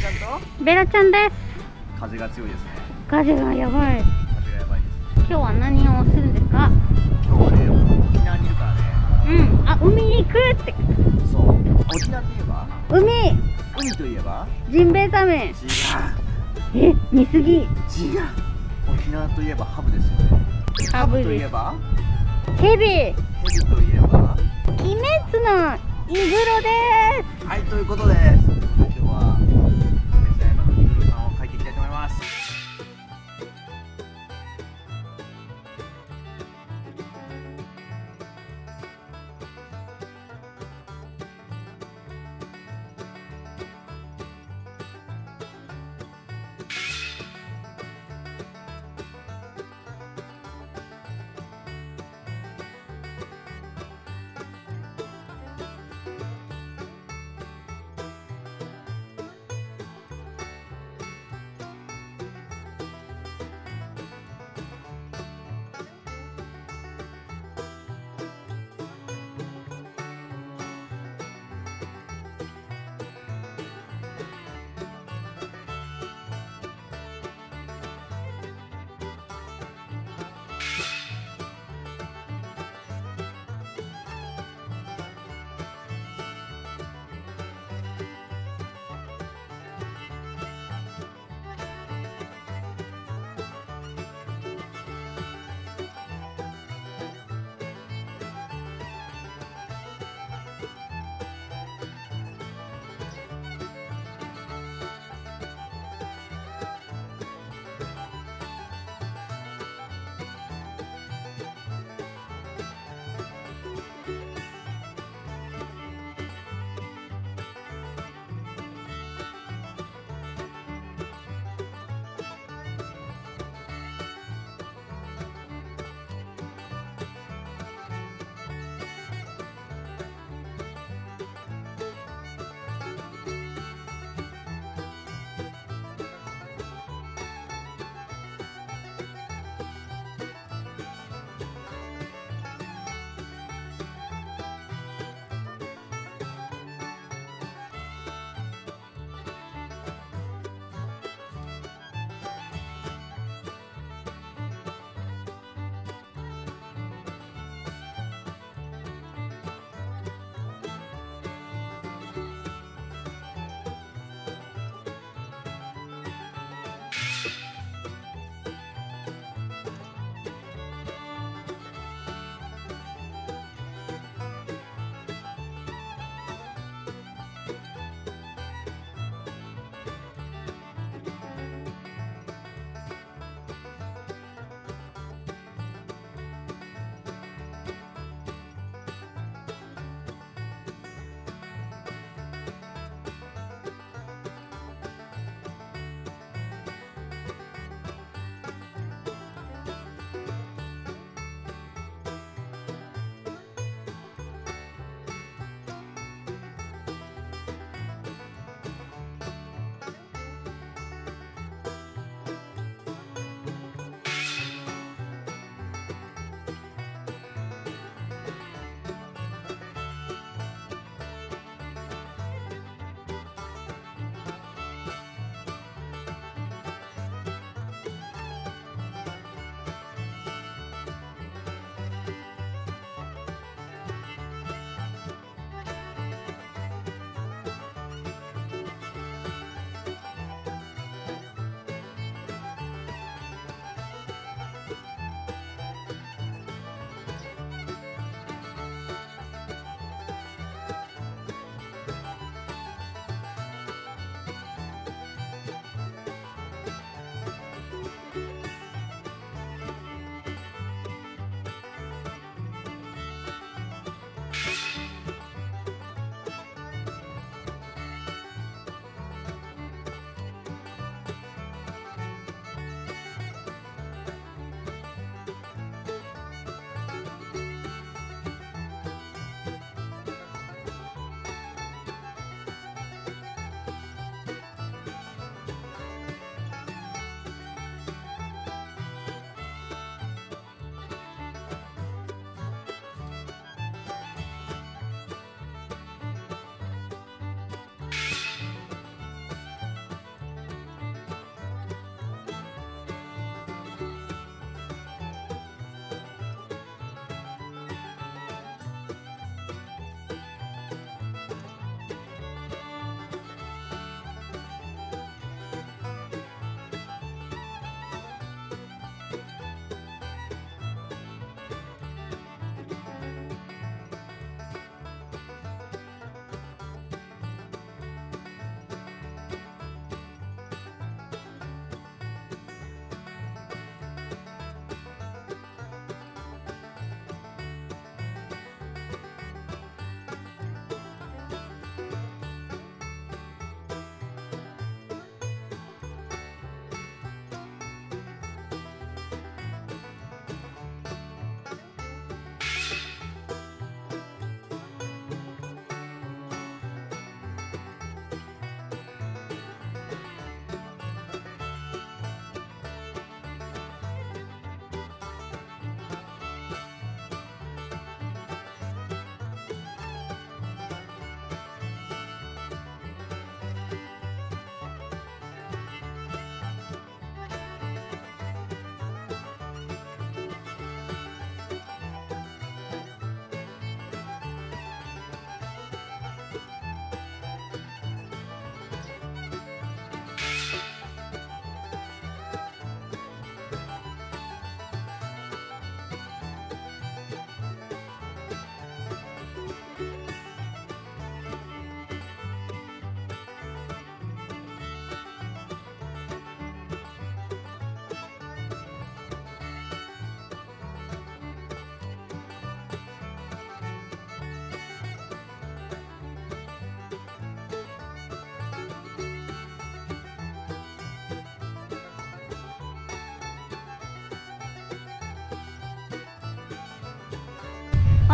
ちゃんと？ベラちゃんです。風が強いですね。風がやばい。風がやばいです。今日は何をするんですか？今日はね沖縄にいるからね。うん。あ海に行くって。そう。沖縄といえば？海。海といえば？ジンベエザメ。違う。え見すぎ。違う。沖縄といえばハブですよね。ハブといえば？ヘビヘビといえば？鬼滅のイグロです。はいということで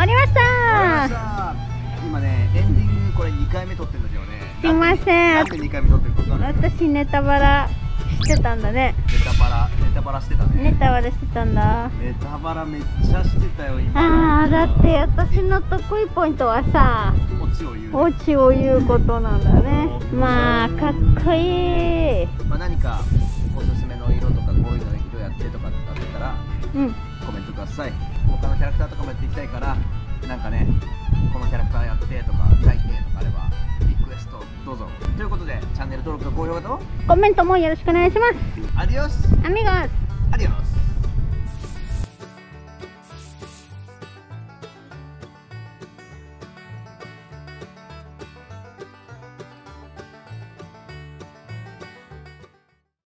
りました。した。今ねエンディングこれ2回目撮ってるんだけどね。すいません。なんで2回目撮ってるか分かる私ネタバラしてたんだね。ネタバラネタバラしてたね。ネタバラしてたんだ。ネタバラめっちゃしてたよ今。あーだって私の得意ポイントはさオチを言う、オチを言うことなんだね。まあかっこいい。まあ、何かおすすめの色とかこういうの色やってとかってあったらうん。コメントください他のキャラクターとかもやっていきたいからなんかねこのキャラクターやってとか書いてとかあればリクエストどうぞ。ということでチャンネル登録と高評価とコメントもよろしくお願いします。アディオス。アミゴス。アディオス